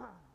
Huh.